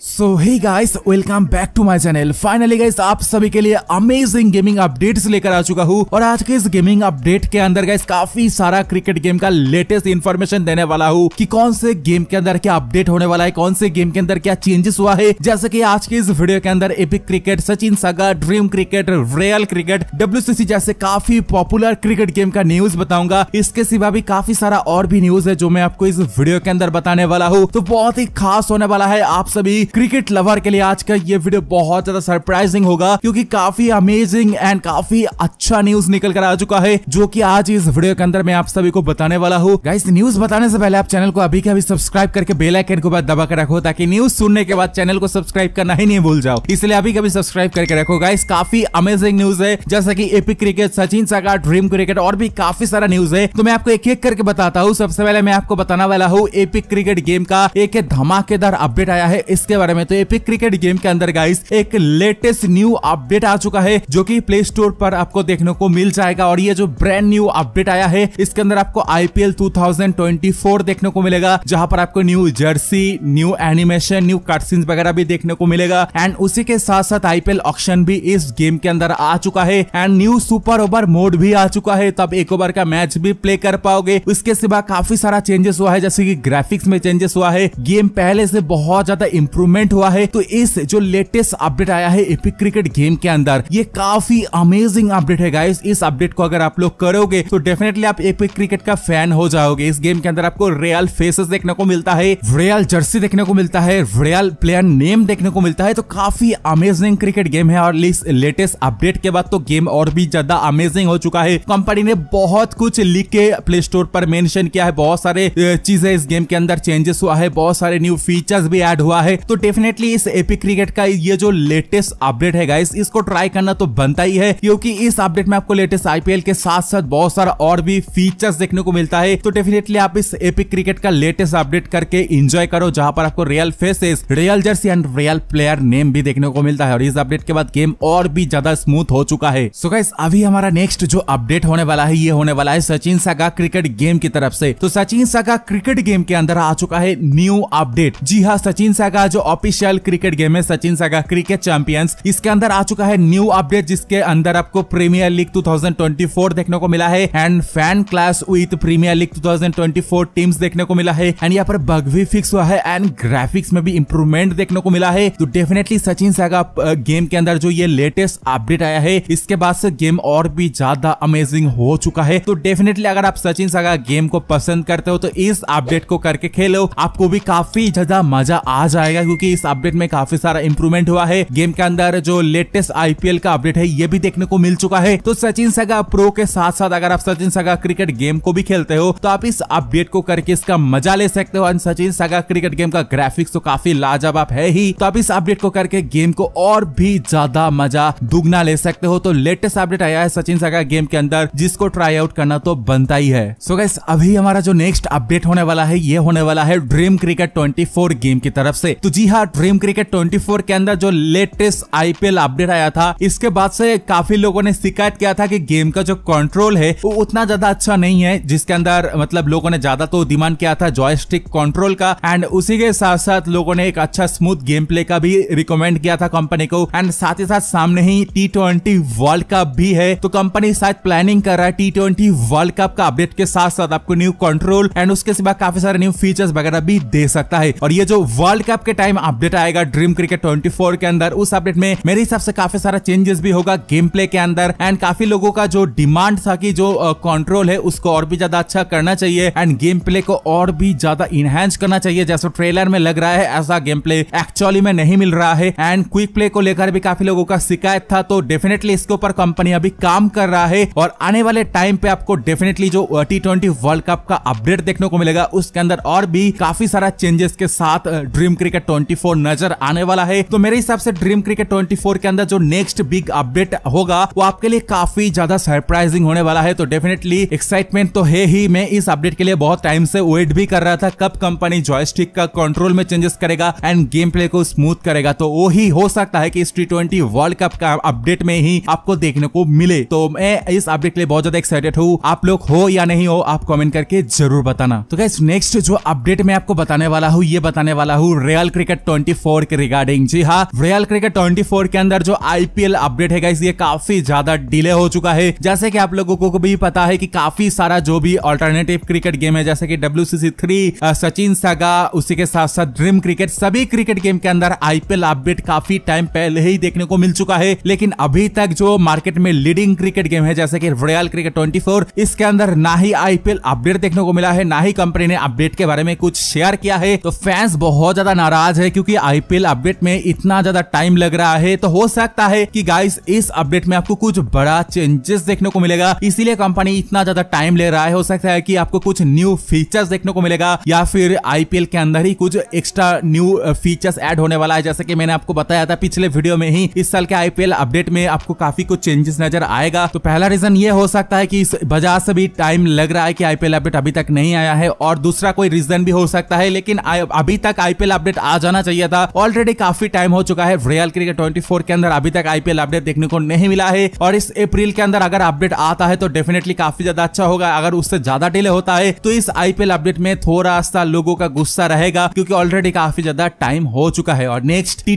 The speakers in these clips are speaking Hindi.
So hi guys welcome back to my channel finally guys आप सभी के लिए अमेजिंग गेमिंग अपडेट्स लेकर आ चुका हूँ। और आज के इस गेमिंग अपडेट के अंदर गाइस काफ़ी सारा क्रिकेट गेम का लेटेस्ट इन्फॉर्मेशन देने वाला हूँ कि कौन से गेम के अंदर क्या अपडेट होने वाला है, कौन से गेम के अंदर क्या चेंजेस हुआ है। जैसे की आज के इस वीडियो के अंदर epic cricket Sachin saga dream cricket real cricket W जैसे काफ़ी पॉपुलर क्रिकेट गेम का न्यूज़ बताऊँगा। इसके सिवा भी काफ़ी सारा और भी न्यूज़ है जो मैं आपको इस वीडियो के अंदर बताने वाला हूँ। तो बहुत ही खास होने वाला है आप सभी। क्रिकेट लवर के लिए आज का ये वीडियो बहुत ज़्यादा सरप्राइजिंग होगा, क्योंकि काफ़ी अमेजिंग एंड काफ़ी अच्छा न्यूज़ निकल कर आ चुका है, जो कि आज इस वीडियो के अंदर मैं आप सभी को बताने वाला हूँ। गाइस न्यूज़ बताने से पहले आप चैनल को अभी के अभी सब्सक्राइब करके बेल आइकन को दबा कर रखो, ताकि न्यूज़ सुनने के बाद चैनल को सब्सक्राइब करना ही नहीं भूल जाओ। इसलिए अभी कभी सब्सक्राइब करके रखो। गाइस काफ़ी अमेजिंग न्यूज़ है, जैसा की epic cricket Sachin saga dream cricket और भी काफ़ी सारा न्यूज़ है। तो मैं आपको एक एक करके बताता हूँ। सबसे पहले मैं आपको बताने वाला हूँ एपिक क्रिकेट गेम का एक धमाकेदार अपडेट आया है। इसके बारे में तो एपिक क्रिकेट गेम के अंदर गाइस एक लेटेस्ट न्यू अपडेट आ चुका है, जो कि प्ले स्टोर पर आपको देखने को मिल जाएगा। और ये जो ब्रांड न्यू अपडेट आया है, इसके अंदर आपको आईपीएल 2024 देखने को मिलेगा, जहाँ पर आपको new jersey new animation new cutscene वगैरह भी देखने को मिलेगा। एंड उसी के साथ साथ आईपीएल ऑप्शन भी इस गेम के अंदर आ चुका है। And new super over mode भी आ चुका है, तब एक ओवर का मैच भी प्ले कर पाओगे। उसके सिवा काफ़ी सारा चेंजेस हुआ है, जैसे कि ग्राफिक्स में चेंजेस हुआ है। गेम पहले से बहुत ज़्यादा इंप्रूवमेंट हुआ है तो इस जो लेटेस्ट अपडेट आया है एपिक क्रिकेट गेम के अंदर, ये काफ़ी अमेजिंग अपडेट है गाइस इस अपडेट को अगर आप लोग करोगे तो डेफिनेटली आप एपिक क्रिकेट का फ़ैन हो जाओगे। इस गेम के अंदर आपको रियल फेसेस देखने को मिलता है रियल जर्सी देखने को मिलता है रियल प्लेयर नेम देखने को मिलता है तो काफ़ी अमेजिंग क्रिकेट गेम है। और इस लेटेस्ट अपडेट के बाद तो गेम और भी ज़्यादा अमेजिंग हो चुका है। कंपनी ने बहुत कुछ लिख के प्ले स्टोर पर मेंशन किया है। बहुत सारे चीज़ें इस गेम के अंदर चेंजेस हुआ है। बहुत सारे न्यू फीचर्स भी ऐड हुआ है। तो डेफिनेटली इस एपिक क्रिकेट का ये जो लेटेस्ट अपडेट है गाइस इसको ट्राई करना तो बनता ही है, क्योंकि इस अपडेट में आपको लेटेस्ट आईपीएल के साथ साथ बहुत सारा और भी फीचर्स देखने को मिलता है। तो डेफिनेटली आप इस एपिक क्रिकेट का लेटेस्ट अपडेट करके इंजॉय करो, जहाँ पर आपको real faces real jersey and real player name भी देखने को मिलता है, और इस अपडेट के बाद गेम और भी ज़्यादा स्मूथ हो चुका है। सो गाइस अभी हमारा नेक्स्ट जो अपडेट होने वाला है, ये होने वाला है सचिन सागा क्रिकेट गेम की तरफ़ से। तो सचिन सागा क्रिकेट गेम के अंदर आ चुका है न्यू अपडेट जी हाँ सचिन सागा जो ऑफिशियल क्रिकेट गेम है सचिन सागा क्रिकेट चैंपियंस इसके अंदर आ चुका है न्यू अपडेट जिसके अंदर आपको प्रीमियर लीग 2024 देखने को मिला है and fan class with premier league 2024 teams देखने को मिला है। एंड यहाँ पर बग भी फिक्स हुआ है एंड ग्राफिक्स में भी इंप्रूवमेंट देखने को मिला है। तो डेफिनेटली सचिन सागा गेम के अंदर जो ये लेटेस्ट अपडेट आया है, इसके बाद से गेम और भी ज़्यादा अमेजिंग हो चुका है। तो डेफिनेटली अगर आप सचिन सागा गेम को पसंद करते हो तो इस अपडेट को करके खेलो। आपको भी काफ़ी ज़्यादा मज़ा आ जाएगा। क्योंकि इस अपडेट में काफ़ी सारा इंप्रूवमेंट हुआ है। गेम के अंदर जो लेटेस्ट आईपीएल का अपडेट है, ये भी देखने को मिल चुका है। तो सचिन सगा प्रो के साथ साथ अगर आप सचिन सगा क्रिकेट गेम को भी खेलते हो तो आप इस अपडेट को करके इसका मज़ा ले सकते हो। और सचिन सगा क्रिकेट गेम का ग्राफिक्स तो काफ़ी लाजवाब है ही। तो आप इस अपडेट को करके गेम को और भी ज़्यादा मज़ा दुगना ले सकते हो। तो लेटेस्ट अपडेट आया है सचिन सगा गेम के अंदर, जिसको ट्राई आउट करना तो बनता ही है। सो so अभी हमारा जो नेक्स्ट अपडेट होने वाला है, ये होने वाला है ड्रीम क्रिकेट 24 गेम की तरफ़ से। तो जी हाँ ड्रीम क्रिकेट 24 के अंदर जो लेटेस्ट आईपीएल अपडेट आया था, इसके बाद से काफ़ी लोगों ने शिकायत किया था कि गेम का जो कंट्रोल है, वो उतना ज़्यादा अच्छा नहीं है, जिसके अंदर मतलब लोगों ने ज़्यादा तो डिमांड किया था जॉयस्टिक कंट्रोल का एंड उसी के साथ साथ लोगों ने एक अच्छा स्मूथ गेम प्ले का भी रिकमेंड किया था कंपनी को एंड साथ ही साथ सामने ही टी वर्ल्ड कप भी है तो कंपनी शायद प्लानिंग कर रहा है टी वर्ल्ड कप का अपडेट के साथ साथ आपको न्यू कंट्रोल एंड उसके सिवा काफ़ी सारे न्यू फीचर्स वगैरह भी दे सकता है। और ये जो वर्ल्ड कप के टाइम अपडेट आएगा ड्रीम क्रिकेट 24 के अंदर। उस अपडेट में मेरे हिसाब से काफ़ी सारा चेंजेस भी होगा गेम प्ले के अंदर एंड काफ़ी लोगों का जो डिमांड था कि जो कंट्रोल uh, है उसको और भी ज़्यादा अच्छा करना चाहिए एंड गेम प्ले को और भी ज़्यादा इनहेंस करना चाहिए। जैसे ट्रेलर में लग रहा है ऐसा गेम प्ले एक्चुअली में नहीं मिल रहा है एंड क्विक प्ले को लेकर भी काफ़ी लोगों का शिकायत था तो डेफिनेटली इसके ऊपर कंपनी अभी काम कर रहा है और आने वाले टाइम पे आपको डेफिनेटली जो टी ट्वेंटी वर्ल्ड कप का अपडेट देखने को मिलेगा। उसके अंदर और भी काफ़ी सारा चेंजेस के साथ ड्रीम क्रिकेट 24 नज़र आने वाला है। तो मेरे हिसाब से ड्रीम क्रिकेट 24 के अंदर जो नेक्स्ट बिग अपडेट होगा, वो आपके लिए काफ़ी ज़्यादा सरप्राइजिंग होने वाला है। तो डेफिनेटली एक्साइटमेंट तो है ही। मैं इस अपडेट के लिए बहुत टाइम से वेट भी कर रहा था, कब कंपनी जॉयस्टिक का कंट्रोल में चेंजेस करेगा एंड गेम प्ले को स्मूथ करेगा। तो वो ही हो सकता है कि इस टी वर्ल्ड कप का अपडेट में ही आपको देखने को मिले। तो मैं इस अपडेट के लिए बहुत ज़्यादा एक्साइटेड हूँ। आप लोग हो या नहीं हो, आप कमेंट करके ज़रूर बताना। तो गैस नेक्स्ट जो अपडेट मैं आपको बताने वाला हूँ, ये बताने वाला हूँ रियल क्रिकेट क्रिकेट 24 के रिगार्डिंग जी हाँ रियल क्रिकेट 24 के अंदर जो आईपीएल अपडेट है ये काफ़ी ज़्यादा डिले हो चुका है। जैसे कि आप लोगों को भी पता है कि काफ़ी सारा जो भी ऑल्टरनेटिव क्रिकेट गेम है, जैसे कि डब्ल्यू थ्री सचिन सागा, उसी के साथ साथ ड्रीम क्रिकेट सभी क्रिकेट गेम के अंदर आईपीएल अपडेट काफ़ी टाइम पहले ही देखने को मिल चुका है। लेकिन अभी तक जो मार्केट में लीडिंग क्रिकेट गेम है, जैसे कि रियल क्रिकेट ट्वेंटी इसके अंदर ना ही आईपीएल अपडेट देखने को मिला है, ना ही कंपनी ने अपडेट के बारे में कुछ शेयर किया है। तो फैंस बहुत ज़्यादा नाराज़ है क्योंकि आईपीएल अपडेट में इतना ज़्यादा टाइम लग रहा है तो हो सकता है कि गाइस इस अपडेट में आपको कुछ बड़ा चेंजेस देखने को मिलेगा। इसीलिए कंपनी इतना ज़्यादा टाइम ले रहा है। हो सकता है कि आपको कुछ न्यू फीचर्स देखने को मिलेगा, या फिर आईपीएल के अंदर ही कुछ एक्स्ट्रा न्यू फीचर्स ऐड होने वाला है। जैसे कि मैंने आपको बताया था पिछले वीडियो में ही, इस साल के आईपीएल अपडेट में आपको काफ़ी कुछ चेंजेस नज़र आएगा। तो पहला रीजन ये हो सकता है कि इस वजह से भी टाइम लग रहा है कि आईपीएल अपडेट अभी तक नहीं आया है, और दूसरा कोई रीजन भी हो सकता है, लेकिन अभी तक आईपीएल अपडेट आ जाना चाहिए था। ऑलरेडी काफ़ी टाइम हो चुका है रियल क्रिकेट ट्वेंटी के अंदर। अभी तक आईपीएल अपडेट देखने को नहीं मिला है। और इस अप्रैल के अंदर अगर अपडेट आता है तो डेफिनेटली काफ़ी ज़्यादा अच्छा होगा। अगर उससे ज़्यादा डिले होता है तो इस आईपीएल अपडेट में थोड़ा सा लोगों का गुस्सा रहेगा, क्योंकि ऑलरेडी काफ़ी ज़्यादा टाइम हो चुका है। और नेक्स्ट टी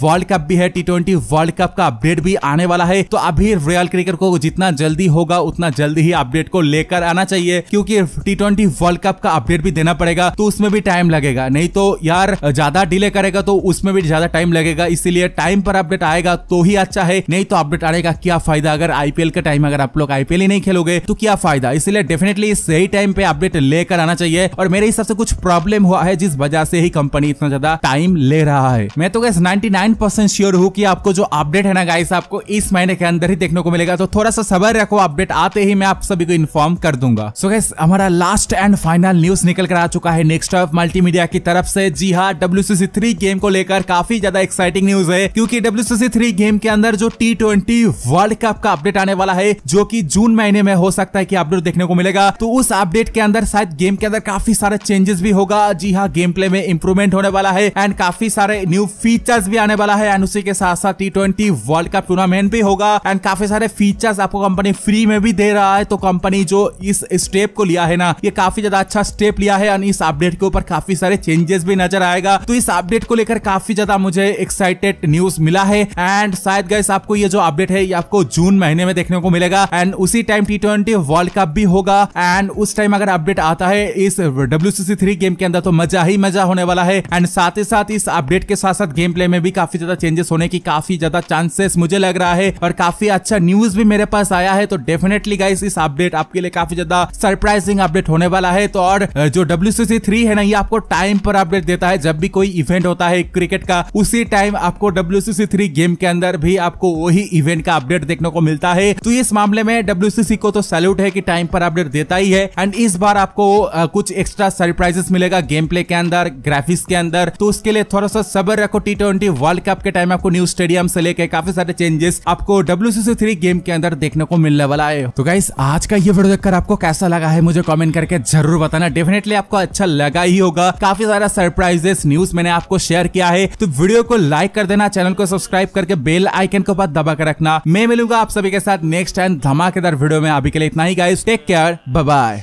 वर्ल्ड कप भी है। टी वर्ल्ड कप का अपडेट भी आने वाला है। तो अभी रियल क्रिकेट को जितना जल्दी होगा, उतना जल्दी ही अपडेट को लेकर आना चाहिए, क्योंकि टी वर्ल्ड कप का अपडेट भी देना पड़ेगा तो उसमें भी टाइम लगेगा। नहीं तो यार, ज़्यादा डिले करेगा तो उसमें भी ज़्यादा टाइम लगेगा। इसीलिए टाइम पर अपडेट आएगा तो ही अच्छा है। नहीं तो अपडेट आने का क्या फ़ायदा? अगर आईपीएल का टाइम अगर आप लोग आईपीएल ही नहीं खेलोगे तो क्या फ़ायदा? इसलिए डेफिनेटली सही टाइम पे अपडेट लेकर आना चाहिए। और मेरे हिसाब से कुछ प्रॉब्लम हुआ है जिस वजह से ही कंपनी इतना ज़्यादा टाइम ले रहा है। मैं तो गैस 99% श्योर हूँ कि आपको जो अपडेट है ना गाइस आपको इस महीने के अंदर ही देखने को मिलेगा। तो थोड़ा सा सबर रखो अपडेट आते ही मैं आप सभी को इन्फॉर्म कर दूँगा। सो गैस हमारा लास्ट एंड फाइनल न्यूज़ निकल कर आ चुका है। नेक्स्ट ऑफ़ मल्टीमीडिया की तरफ़ से। जी हाँ डब्ल्यू थ्री गेम को लेकर काफ़ी ज़्यादा एक्साइटिंग न्यूज़ है, क्योंकि डब्ल्यू थ्री गेम के अंदर जो टी ट्वेंटी वर्ल्ड कप का अपडेट आने वाला है, जो की जून महीने में हो सकता है की अपडेट देखने को मिलेगा तो उस अपडेट के अंदर शायद गेम के अंदर काफ़ी सारे चेंजेस भी होगा। जी हाँ गेम प्ले में इंप्रूवमेंट होने वाला है एंड काफ़ी सारे न्यू फीचर्स भी आने वाला है एंड उसी के साथ साथ टी वर्ल्ड कप टूर्नामेंट भी होगा एंड काफ़ी सारे फीचर्स आपको कंपनी फ्री में भी दे रहा है तो कंपनी जो इस स्टेप को लिया है ना, ये काफ़ी ज़्यादा अच्छा स्टेप लिया है एंड इस अपडेट के ऊपर काफ़ी सारे चेंजेस भी नज़र आएगा। तो इस अपडेट को लेकर काफ़ी ज़्यादा मुझे एक्साइटेड न्यूज़ मिला है। एंड शायद गैस आपको ये जो अपडेट है, ये आपको जून महीने में देखने को मिलेगा। एंड उसी time T twenty world cup भी होगा। एंड उस टाइम अगर अपडेट आता है इस डब्ल्यू थ्री गेम के अंदर तो मज़ा ही मज़ा होने वाला है। एंड साथ ही साथ इस अपडेट के साथ साथ गेम प्ले में भी काफ़ी ज़्यादा चेंजेस होने की काफ़ी ज़्यादा चांसेस मुझे लग रहा है। और काफ़ी अच्छा न्यूज़ भी मेरे पास आया है। तो डेफिनेटली गाइस इस अपडेट आपके लिए काफ़ी ज़्यादा सरप्राइजिंग अपडेट होने वाला है। तो और जो डब्ल्यू थ्री है ना, ये आपको टाइम पर अपडेट देता है। जब भी इवेंट होता है क्रिकेट का, उसी टाइम आपको डब्ल्यू गेम के अंदर भी आपको वही इवेंट का अपडेट देखने को मिलता है। तो इस मामले में डब्ल्यूसीसी को तो सैल्यूट है कि टाइम पर अपडेट देता ही है। एंड इस बार आपको कुछ एक्स्ट्रा सरप्राइजेस मिलेगा गेम प्ले के अंदर ग्राफिक्स के अंदर। तो उसके लिए थोड़ा सा सबर रखो टी ट्वेंटी वर्ल्ड कप के टाइम आपको न्यू स्टेडियम से लेकर काफ़ी सारे चेंजेस आपको डब्ल्यू गेम के अंदर देखने को मिलने वाला है। तो गाइस आज का ये वीडियो देखकर आपको कैसा लगा है मुझे कमेंट करके ज़रूर बताना। डेफिनेटली आपको अच्छा लगा ही होगा। काफ़ी सारा सरप्राइजेस न्यूज़ मैंने आपको शेयर किया है तो वीडियो को लाइक कर देना चैनल को सब्सक्राइब करके बेल आइकन को बाद दबा कर रखना। मैं मिलूँगा आप सभी के साथ नेक्स्ट टाइम धमाकेदार वीडियो में। अभी के लिए इतना ही गाइस टेक केयर बाय